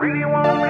Really want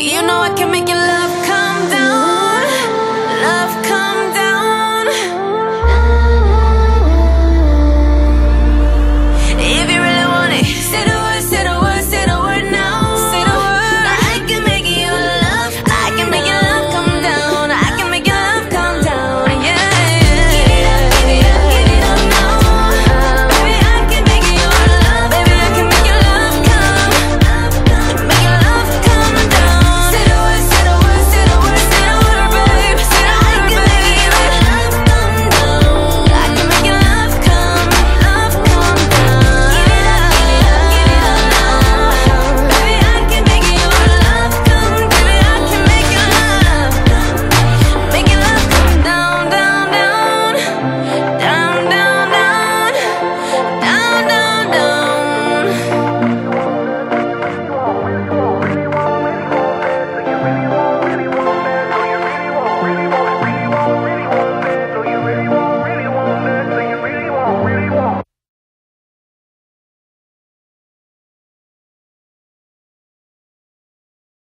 You know I can make you.